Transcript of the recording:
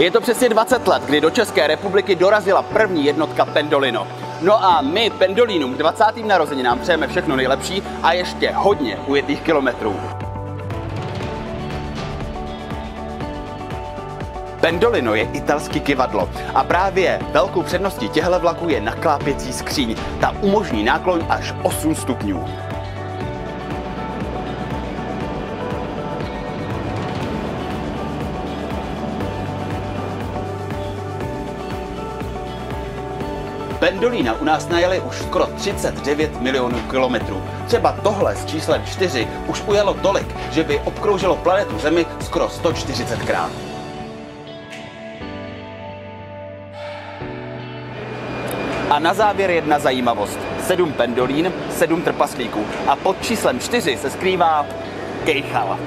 Je to přesně 20 let, kdy do České republiky dorazila první jednotka Pendolino. No a my Pendolínům k 20. narozeninám přejeme všechno nejlepší a ještě hodně ujetých kilometrů. Pendolino je italský kivadlo a právě velkou předností těchto vlaků je naklápěcí skříň. Ta umožní náklon až 8 stupňů. Pendolina u nás najeli už skoro 39 milionů kilometrů. Třeba tohle s číslem 4 už ujelo tolik, že by obkroužilo planetu Zemi skoro 140krát. A na závěr jedna zajímavost. Sedm pendolín, sedm trpaslíků. A pod číslem čtyři se skrývá Kejchala.